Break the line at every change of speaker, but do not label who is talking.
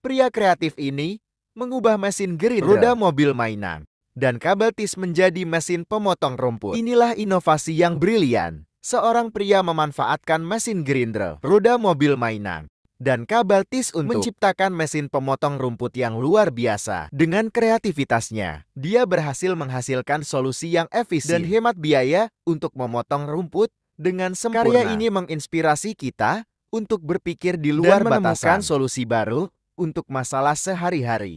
Pria kreatif ini mengubah mesin gerindra, roda mobil mainan, dan kabel tis menjadi mesin pemotong rumput. Inilah inovasi yang brilian. Seorang pria memanfaatkan mesin gerindra, roda mobil mainan, dan kabel tis untuk menciptakan mesin pemotong rumput yang luar biasa. Dengan kreativitasnya, dia berhasil menghasilkan solusi yang efisien dan hemat biaya untuk memotong rumput dengan sempurna. Karya ini menginspirasi kita untuk berpikir di luar dan menemukan batasan solusi baru untuk masalah sehari-hari.